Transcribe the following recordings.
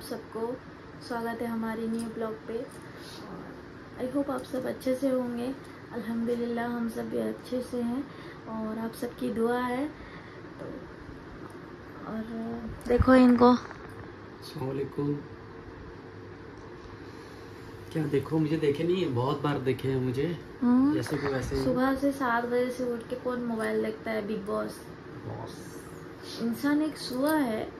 आप सबको स्वागत है हमारी न्यू ब्लॉग पे। आई होप आप सब अच्छे से होंगे। अल्हम्दुलिल्लाह हम सब भी अच्छे से हैं और आप सबकी दुआ है। तो और देखो इनको। क्या देखो मुझे देखे नहीं है बहुत बार देखे हैं मुझे। हम्म, जैसे को वैसे सुबह से सात बजे से उठ के कौन मोबाइल देखता है? बिग बॉस बॉस इंसान एक सुआ है।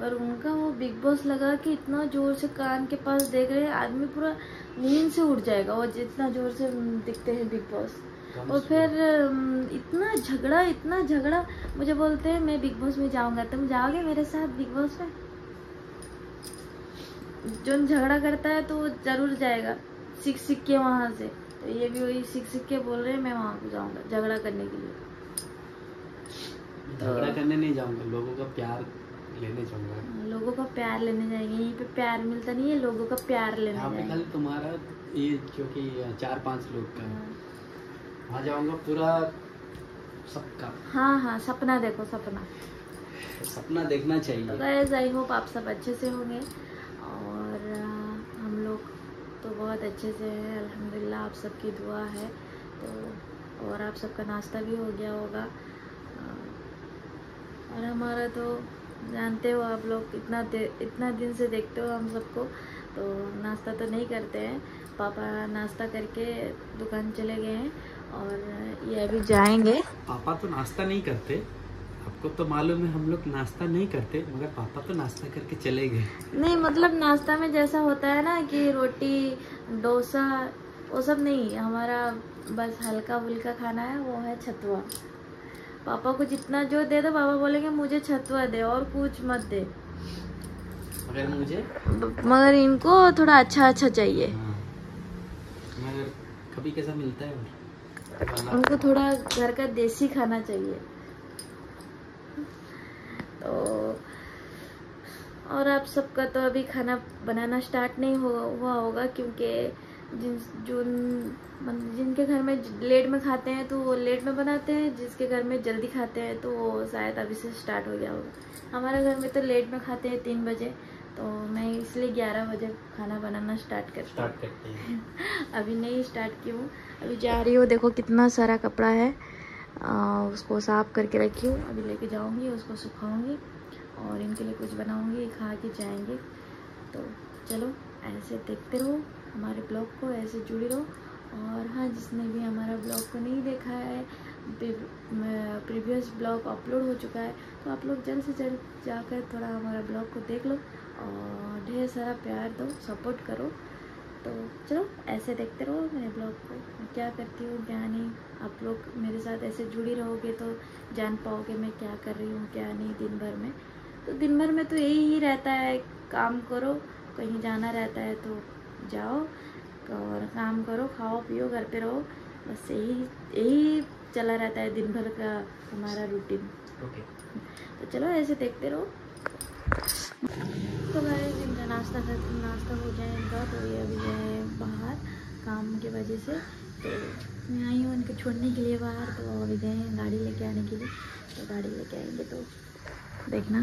पर उनका वो बिग बॉस लगा के इतना ज़ोर से कान के पास देख रहे हैं आदमी पूरा नींद से उठ जाएगा वो जितना ज़ोर से दिखते हैं बिग बॉस। और फिर इतना झगड़ा इतना झगड़ा मुझे बोलते हैं मैं बिग बॉस में जाऊँगा तुम जाओगे मेरे साथ बिग बॉस में? जो झगड़ा करता है तो वो ज़रूर जाएगा सीख सीख के वहाँ से। तो ये भी वही सीख सीख के बोल रहे हैं मैं वहाँ को जाऊँगा झगड़ा करने के लिए। झगड़ा करने नहीं जाऊँगा लोगों का प्यार लेने जाऊँगा। लोगों का प्यार लेने जाएँगे यहीं पे प्यार मिलता नहीं है लोगों का प्यार लेने यहाँ पे जाएँगे। खाली तुम्हारा ये जो कि चार पाँच लोग का। है। वहाँ जाऊँगा पूरा सबका। हाँ हाँ सपना देखो सपना। सपना देखना चाहिए। गैस आई होप आप सब अच्छे से होंगे और हम लोग तो बहुत अच्छे से हैं अल्हम्दुलिल्लाह आप सबकी दुआ है। तो और आप सबका नाश्ता भी हो गया होगा। और हमारा तो जानते हो आप लोग इतना दे, इतना दिन से देखते हो हम सबको तो नाश्ता तो नहीं करते हैं। पापा नाश्ता करके दुकान चले गए हैं और ये अभी जाएँगे। पापा तो नाश्ता नहीं करते। आपको तो मालूम है हम लोग नाश्ता नहीं करते मगर पापा तो नाश्ता करके चले गए। नहीं मतलब नाश्ता में जैसा होता है ना कि रोटी डोसा वो सब नहीं हमारा बस हल्का फुल्का खाना है वो है छतुआ। पापा को जितना जो दे दो पापा बोलेंगे मुझे छतुआ दे और कुछ मत दे। मगर मुझे? मगर इनको थोड़ा अच्छा अच्छा चाहिए। हाँ। मगर कभी कैसा मिलता है उनको थोड़ा घर का देसी खाना चाहिए। तो और आप सबका तो अभी खाना बनाना स्टार्ट नहीं हो, हुआ होगा क्योंकि जिन जो जिनके घर में लेट में खाते हैं तो वो लेट में बनाते हैं जिसके घर में जल्दी खाते हैं तो वो शायद अभी से स्टार्ट हो गया होगा। हमारे घर में तो लेट में खाते हैं तीन बजे तो मैं इसलिए ग्यारह बजे खाना बनाना स्टार्ट करती हूँ। स्टार्ट करते हैं। अभी नहीं स्टार्ट की हूँ अभी जा रही हूँ देखो कितना सारा कपड़ा है आ, उसको साफ़ करके रखी हूँ अभी लेके जाऊँगी उसको सुखाऊँगी और इनके लिए कुछ बनाऊँगी खा के जाएँगे तो चलो ऐसे देखते रहो। हमारे ब्लॉग को ऐसे जुड़े रहो। और हाँ जिसने भी हमारा ब्लॉग को नहीं देखा है प्रीवियस ब्लॉग अपलोड हो चुका है तो आप लोग जल्द से जल्द जाकर थोड़ा हमारा ब्लॉग को देख लो और ढेर सारा प्यार दो, सपोर्ट करो। तो चलो, ऐसे देखते रहो मेरे ब्लॉग को। मैं क्या करती हूँ क्या नहीं आप लोग मेरे साथ ऐसे जुड़ी रहोगे तो जान पाओगे मैं क्या कर रही हूँ, क्या नहीं दिन भर में। तो दिन भर में तो यही ही रहता है, काम करो, कहीं जाना रहता है तो जाओ और काम करो खाओ पियो घर पे रहो। बस यही यही चला रहता है दिन भर का हमारा रूटीन ओके तो चलो ऐसे देखते रहो। तो भाई इनका नाश्ता कर नाश्ता हो जाए इनका तो ये अभी है बाहर काम की वजह से। तो मैं आई हूँ इनको छोड़ने के लिए बाहर तो अभी गए हैं गाड़ी लेके आने के लिए। तो गाड़ी लेके आएँगे तो देखना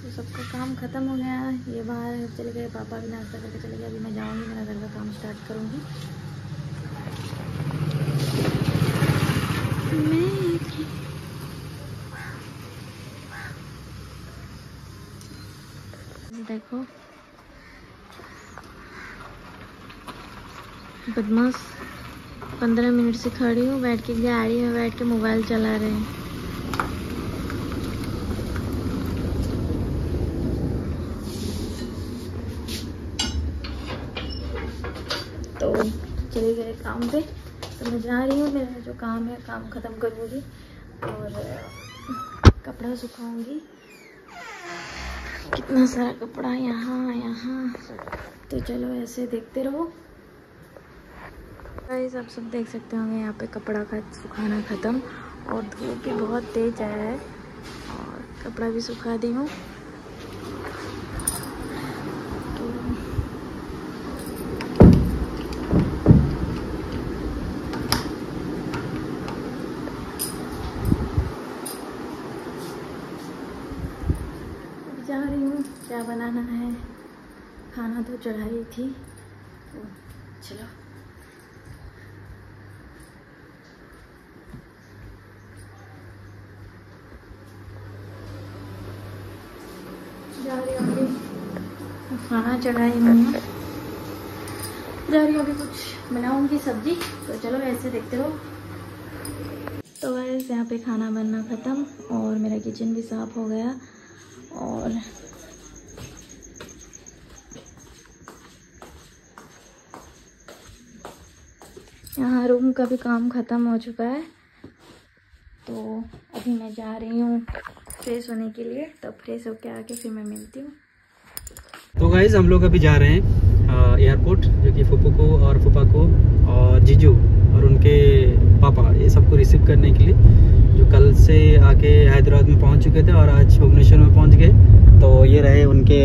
तो सबका काम ख़त्म हो गया ये बाहर चले गए, पापा भी नाश्ता करके चले गए। अभी मैं जाऊँगी, मेरा घर का काम स्टार्ट करूँगी। देखो। बदमाश। पंद्रह मिनट से खड़ी हूँ, बैठ के गाड़ी में बैठ के मोबाइल चला रहे हैं तो चले गए काम पे तो मैं जा रही हूँ, मेरा जो काम है, काम ख़त्म करूँगी और कपड़ा सुखाऊँगी। कितना सारा कपड़ा यहाँ यहाँ। तो चलो ऐसे देखते रहो। गाइस आप सब देख सकते होंगे, यहाँ पे कपड़ा का सुखाना ख़त्म और धूप भी बहुत तेज आया है और कपड़ा भी सुखा दी हूँ तो क्या बनाना है। खाना तो चढ़ाई थी। चलो। खाना चढ़ाई हूँ जा रही होगी कुछ बनाऊँगी सब्ज़ी। तो चलो ऐसे देखते रहो। तो वैसे यहाँ पे खाना बनना ख़त्म और मेरा किचन भी साफ़ हो गया और यहाँ रूम का भी काम ख़त्म हो चुका है। तो अभी मैं जा रही हूँ फ्रेश होने के लिए तो फ्रेश होके आके फिर मैं मिलती हूँ। तो गाइज़ हम लोग अभी जा रहे हैं एयरपोर्ट जो कि फूफू को और फूफा को और जीजू और उनके पापा ये सबको रिसीव करने के लिए जो कल से आके हैदराबाद में पहुँच चुके थे और आज भुवनेश्वर में पहुँच गए। तो ये रहे उनके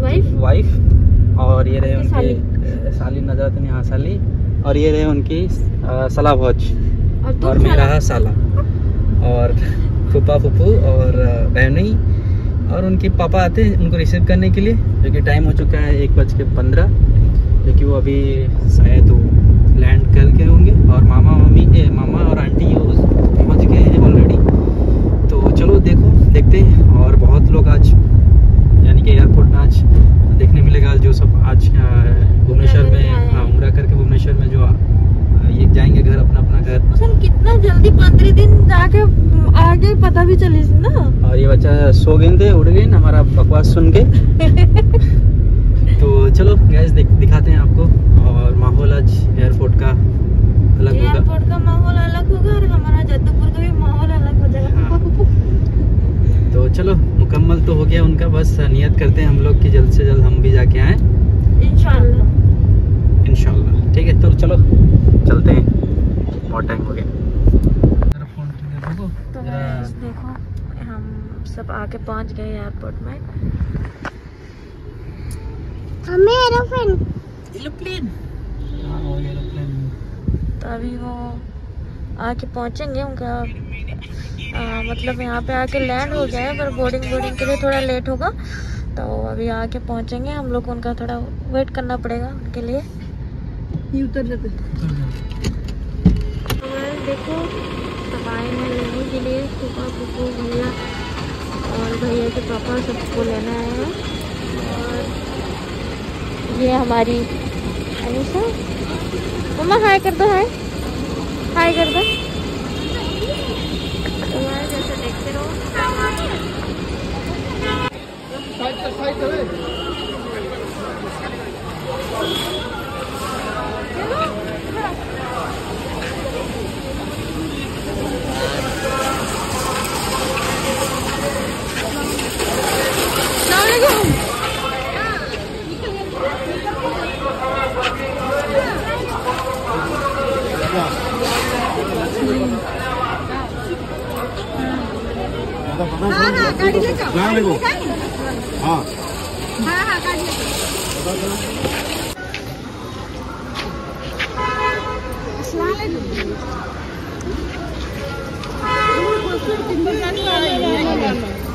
वाइफ वाइफ और ये रहे उनकी साली। उनके साली नज़र नहीं हाँ साली और ये रहे उनकी अ, सला भौज और और मेरा। है साला। और फूफा फूफू और बहनी और उनके पापा आते हैं उनको रिसीव करने के लिए जो कि टाइम हो चुका है एक बज के पंद्रह क्योंकि वो अभी शायद वो लैंड करके होंगे। और मामा मम्मी ए, मामा और आंटी वो पहुँच गए हैं ऑलरेडी तो चलो देखो देखते हैं। और बहुत लोग आज यानी कि एयरपोर्ट में आज देखने मिलेगा जो सब आज भुवनेश्वर में करके आए हैं। हाँ उम्रा करके भुवनेश्वर में जो अ, ये जाएँगे घर अपना अपना घर उसन कितना जल्दी पंद्रह दिन जाके आगे पता भी चली थी ना। और ये बच्चा सो गए थे उड़ गए हमारा बकवास सुन के। तो चलो गैस दिख, दिखाते हैं आपको। और माहौल आज एयरपोर्ट का अलग होगा। एयरपोर्ट का माहौल अलग होगा और हमारा जद्दूपुर का भी माहौल अलग हो जाएगा। हाँ। तो चलो मुकम्मल तो हो गया उनका। बस नियत करते हैं हम लोग कि जल्द से जल्द हम भी जाके आए। इंशाल्लाह। इंशाल्लाह। ठीक है तो चलो चलते हैं। बहुत टाइम हो गया तो guys, देखो हम सब आके पहुँच गए एयरपोर्ट में। तो अभी वो आके पहुँचेंगे उनका आ, मतलब यहाँ पे आके लैंड हो गया है पर बोर्डिंग बोर्डिंग के लिए थोड़ा लेट होगा। तो अभी आके पहुँचेंगे हम लोग उनका थोड़ा वेट करना पड़ेगा उनके लिए। तो guys, देखो सब आए हैं लेने के लिए फूफू भैया और भैया के पापा सबको लेना है। और ये हमारी अनिशा। मम्मा हाय कर दो हाय हाय कर दो। जैसे देखते रहो अस्सलामुअलैकुम। हाँ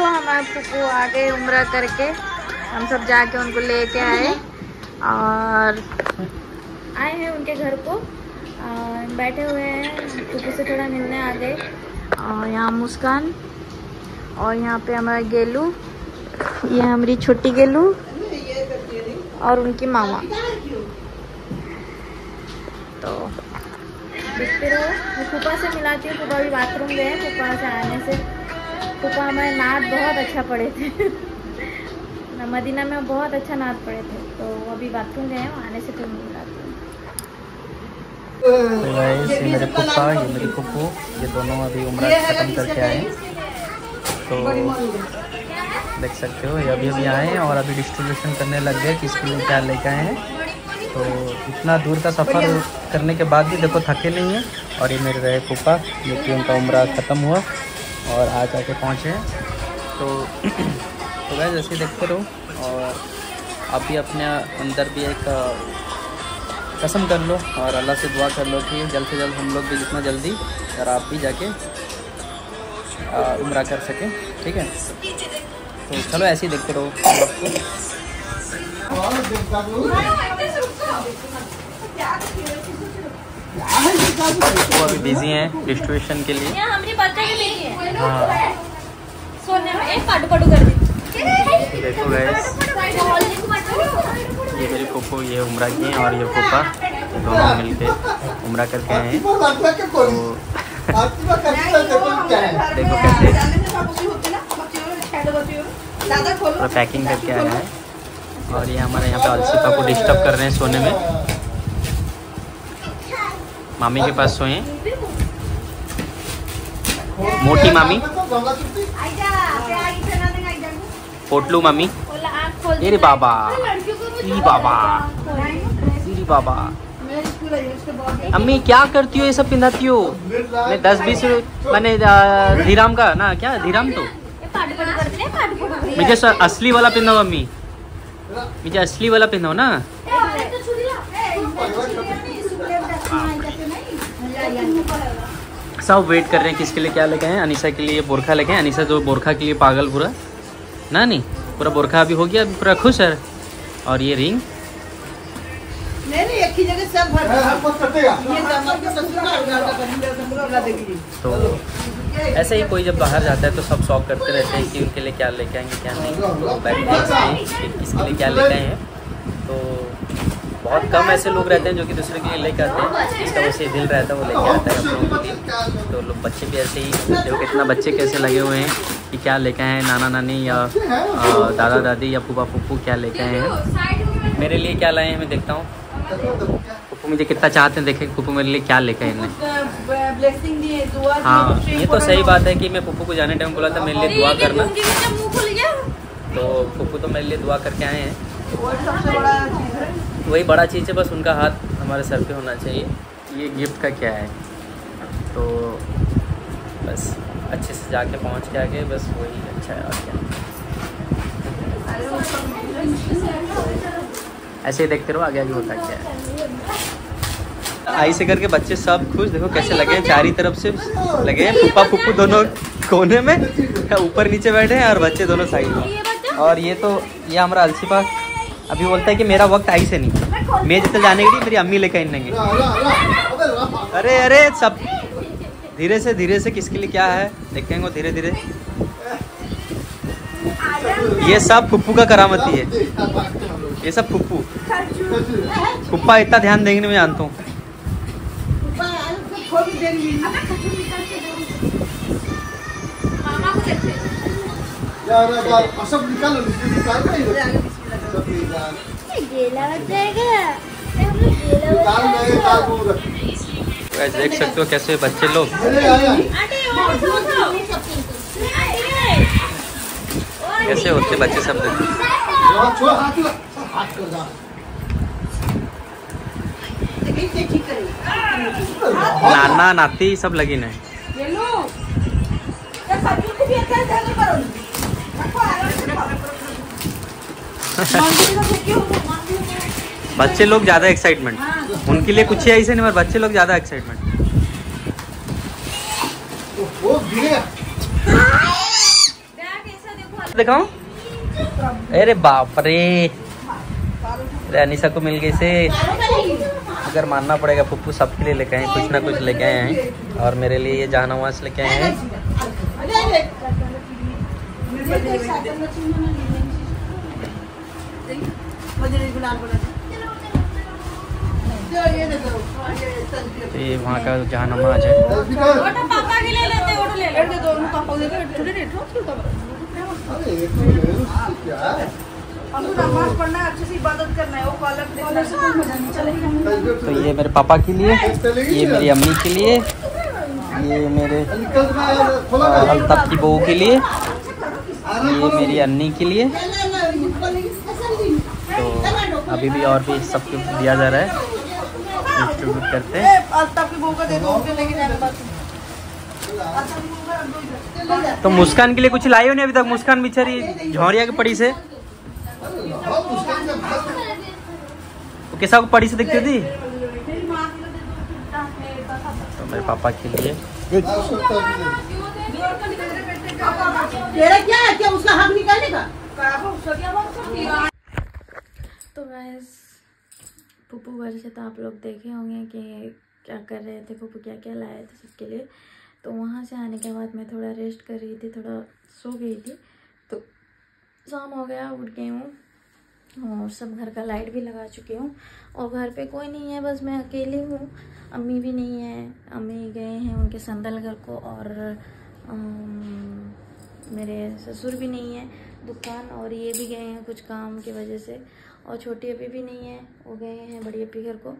देखो हमारे फूफू आ गए उम्र करके हम सब जाके उनको लेके आए और आए हैं उनके घर को। बैठे हुए हैं फूफू से थोड़ा मिलने आ गए और यहाँ मुस्कान और यहाँ पे हमारा गेलू, ये हमारी छोटी गेलू और उनकी मामा। तो देखते फूफा से मिलाती हूँ फूफा भी बाथरूम गए फूफा से आने से। पापा हमारे नाद बहुत अच्छा पढ़े थे। ना मदीना में बहुत अच्छा नाद पढ़े थे। तो अभी बाथरूम गए हैं आने से फिर मिलाती हूँ तो ये मेरे पप्पा ये मेरी पप्पू ये दोनों अभी उम्र ख़त्म करके आए तो देख सकते हो ये अभी अभी आए हैं और अभी डिस्ट्रीब्यूशन करने लग गए किसके लिए क्या लेके आए हैं। तो इतना दूर का सफ़र करने के बाद भी देखो थके नहीं हैं। और ये मेरे रहे पुप्पा जो कि उनका उम्र ख़त्म हुआ। और आज आके पहुँचे हैं। तो तो वैसे जैसे देखते रहो। और आप भी अपने अंदर भी एक कसम कर लो और अल्लाह से दुआ कर लो कि जल्द से जल्द हम लोग भी जितना जल्दी और आप भी जाके उम्र कर सकें। ठीक है? तो चलो ऐसे ही देखते रहो। वो अभी बिज़ी हैं डिस्ट्रीब्यूशन के लिए। है। एक पाटू पाटू कर देखो गैस ये मेरी फूफू ये उम्रा की हैं और ये फूफा दोनों मिलके उम्रा करके आए हैं। तो देखो कैसे। पूरा पैकिंग करके आया है। और ये हमारे यहाँ पे अलसिफा को डिस्टर्ब कर रहे हैं सोने में। मामी के पास सोए। मोटी मामी। पोटलू मामी। अरे बाबा। बाबा। बाबा। अम्मी, क्या करती हो ये सब पिंधाती हो? मैं दस बीस मैंने धीराम का, ना, क्या? धीराम तो। मुझे असली वाला पिंधाओ, अम्मी। मुझे असली वाला पिंधाओ ना। सब वेट कर रहे हैं किसके लिए क्या लेके आए अनिशा के लिए बोरखा लेके आए हैं। अनीसा जो बोरखा के लिए पागल पूरा। ना नहीं पूरा बोरखा अभी हो गया अभी पूरा खुश है। और ये रिंग नहीं नहीं एक ही देगी तो ऐसे ही कोई जब बाहर जाता है तो सब शौक करते रहते हैं कि उनके लिए क्या लेके आएँगे क्या नहीं। तो बैठ के देखते किसके लिए क्या लेके आए हैं। तो बहुत कम ऐसे लोग रहते हैं जो कि दूसरे के लिए लेके आते हैं। जिसका वैसे दिल रहता है वो लेके आता है अपनों के लिए। तो लोग बच्चे भी ऐसे ही देखो कितना बच्चे कैसे लगे हुए हैं कि क्या लेके आए हैं? नाना नानी या दादा दादी या फूफा फूफू क्या लेके आए हैं? मेरे लिए क्या लाए हैं मैं देखता हूँ। फूफू मुझे कितना चाहते हैं देखे, फूफू मेरे लिए क्या लेके आए इन्हें हाँ ये तो सही बात है कि मैं पप्पू को जाने टाइम बोला था मेरे लिए दुआ करना। तो पप्पू तो मेरे लिए दुआ करके आए हैं। वही बड़ा चीज़ है, बस उनका हाथ हमारे सर पे होना चाहिए। ये गिफ्ट का क्या है? तो बस अच्छे से जाके पहुँच के आगे, बस वही अच्छा है, और क्या? ऐसे ही देखते रहो, आगे आगे होता क्या है। आई से करके बच्चे सब खुश, देखो कैसे लगे हैं, चारी तरफ़ से लगे हैं, फूफा फूफू दोनों कोने में, ऊपर नीचे बैठे हैं, और बच्चे दोनों साइड में। और ये तो ये हमारा अलसीफा अभी बोलता है कि मेरा वक्त आई से नहीं। मैं जितना जाने के लिए मेरी अम्मी लेकर आनेंगे अरे अरे सब धीरे से धीरे से किसके लिए क्या है? देखेंगे धीरे धीरे। ये सब फुप्पू का करामती है। ये सब फुप्पू। फुप्पा इतना ध्यान देंगे मैं जानता हूँ। थोड़ी देर में मामा को देखते सब निकाल लो निकाल निकाल। देख सकते हो कैसे बच्चे लोग। कैसे होते बच्चे सब नाना, नाती सब लगी ना बच्चे लोग ज़्यादा एक्साइटमेंट उनके लिए कुछ ही ऐसे नहीं पर बच्चे लोग ज़्यादा एक्साइटमेंट वो गिरे बैग ऐसा देखो दिखाओ अरे बाप रे अरे अनिशा को मिल गई से अगर मानना पड़ेगा पप्पू सबके लिए लेके आए कुछ ना कुछ लेके आए हैं। और मेरे लिए ये जहानवास लेके आए हैं। ये ये देखो ये ये वहाँ का है। तो है हमको नमाज़ है अच्छे है। तो ये मेरे पापा के लिए ये मेरी अम्मी के लिए ये मेरे अ, कर अल्ताफ की बहू के लिए ये मेरी अन्नी के लिए। तो अभी भी और भी सबको दिया जा रहा है। करते हैं। तो मुस्कान के लिए कुछ लाई हो नहीं अभी तक? मुस्कान बिचारी झौरिया की पड़ी से। तो कैसा पड़ी से दिखती थी? तो मेरे पापा के लिए। क्या क्या उसका क्या बात तो गैस पुप्पू घर से तो आप लोग देखे होंगे कि क्या कर रहे थे पुप्पू क्या क्या लाए थे सबके लिए। तो वहाँ से आने के बाद मैं थोड़ा रेस्ट कर रही थी थोड़ा सो गई थी। तो शाम हो गया उठ गई हूँ और सब घर का लाइट भी लगा चुकी हूँ। और घर पे कोई नहीं है बस मैं अकेली हूँ। अम्मी भी नहीं है अम्मी गए हैं उनके संदल घर को और अम, मेरे ससुर भी नहीं है दुकान और ये भी गए हैं कुछ काम की वजह से। और छोटी अभी भी नहीं है, वो गए हैं बड़ी अप्पी घर को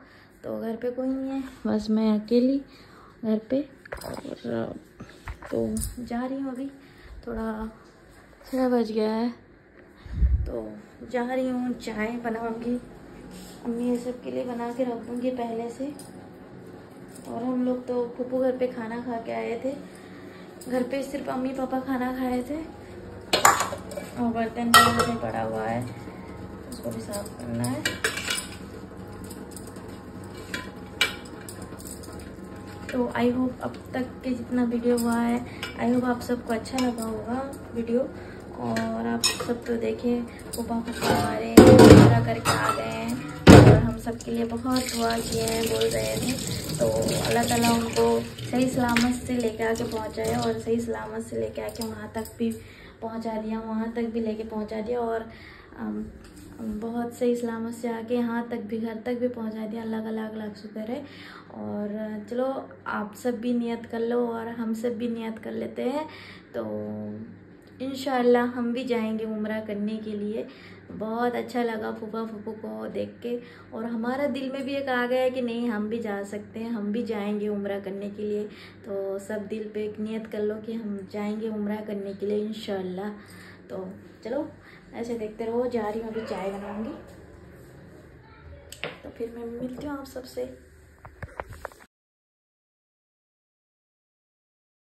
तो घर पे कोई नहीं है, बस मैं अकेली घर पे और तो जा रही हूँ अभी, थोड़ा छः बज गया है तो जा रही हूँ चाय बनाऊँगी अम्मी ये सब के लिए बना के रख दूँगी पहले से, और हम लोग तो पुप्पू घर पे खाना खा के आए थे, घर पे सिर्फ़ अम्मी पापा खाना खाए थे, और बर्तन भी पड़ा हुआ है। उसको भी साफ़ करना है। तो आई होप अब तक के जितना वीडियो हुआ है आई होप आप सबको अच्छा लगा होगा वीडियो और आप सब तो देखे पापा पापा हमारे पूरा करके आ गए हैं। और हम सब के लिए बहुत दुआ किए हैं, बोल रहे थे तो अल्लाह ताला उनको सही सलामत से लेके आके पहुँचाया और सही सलामत से लेके आके वहाँ तक भी पहुँचा दिया, वहाँ तक भी लेके पहुँचा दिया। और बहुत से सलामत से आके यहाँ तक भी, घर तक भी पहुँचा दिया अल्लाह का लाख लाख शुक्र है। और चलो, आप सब भी नियत कर लो और हम सब भी नियत कर लेते हैं। तो इन हम भी जाएँगे उम्र करने के लिए। बहुत अच्छा लगा फूफा फूफू को देख के। और हमारा दिल में भी एक आ गया है कि नहीं, हम भी जा सकते हैं, हम भी जाएँगे उम्र करने के लिए। तो सब दिल पे एक नियत कर लो कि हम जाएँगे उम्र करने के लिए इन तो चलो ऐसे देखते रहो, जा रही हूँ, अभी चाय बनाऊँगी। तो फिर मैं मिलती हूँ आप सबसे।